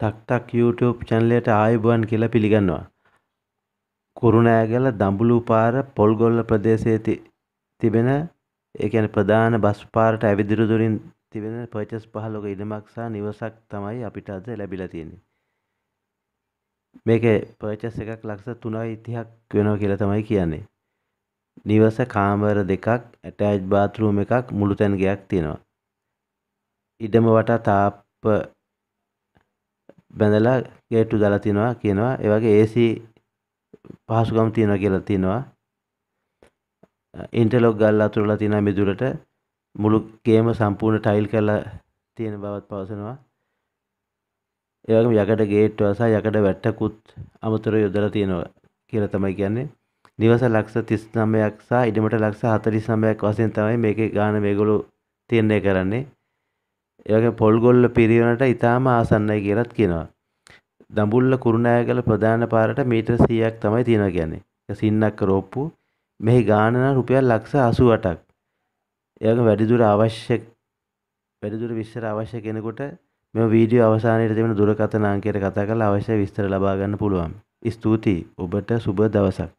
ටක් ටක් YouTube චැනලයට ආයුබෝවන් කියලා පිළිගන්නවා. කුරුණෑගල දඹුලු පාර පොල්ගොල්ල ප්‍රදේශයේ තිබෙන ඒ කියන්නේ ප්‍රධාන බස් පාරට ඇවිදින දුරින් තිබෙන පර්චස් 15ක ඉඩමක් සහ නිවසක් තමයි අපිට අද ලැබිලා තියෙන්නේ. මේකේ පර්චස් එකක් ලක්ෂ 3.30ක් වෙනවා කියලා තමයි කියන්නේ. නිවස කාමර දෙකක් ඇටෑච් බාත්රූම් එකක් මුළු තැන් ගෙයක් තියෙනවා. ඉඩම වටා තාප්ප බැඳලා ගේට්ටු දාලා තිනවා කියනවා. ඒ වගේ AC පහසුකම් තියෙනවා කියලා තියෙනවා. ඉන්ටර්ලොක් ගල්ලා අතුරලා තියෙනවා මිදුලට. මුළු ගේම සම්පූර්ණ ටයිල් කරලා තියෙන බවත් පවසනවා. ඒ වගේම යකඩ ගේට්ටුව සහ යකඩ වැට්ටකුත් අමතරව යොදලා තියෙනවා කියලා තමයි කියන්නේ. නිවස ලක්ෂ 39ක් සහ ඉඩමට ලක්ෂ 49ක් වශයෙන් තමයි මේකේ ගාණ මේගොල්ලෝ තීරණය කරන්නේ. ඒ වගේ පොල්ගොල්ල පිරිවෙනට ඉතාම ආසන්නයි කියලාත් කියනවා. දඹුල්ල කුරුණෑගල ප්‍රධාන පාරට මීටර් 100ක් තමයි තියෙනවා කියන්නේ. ඒක සින්නක්ක රෝප්පු. මෙහි ගාණ නම් රුපියල් ලක්ෂ 88ක්. ඒ වගේ වැඩිදුර අවශ්‍ය වැඩිදුර විස්තර අවශ්‍ය කෙනෙකුට මෙම වීඩියෝ අවසානයේ තිබෙන දුරකථන අංකයට කතා කරලා අවශ්‍ය විස්තර ලබා ගන්න පුළුවන්. ස්තුතියි. ඔබට සුබ දවසක්.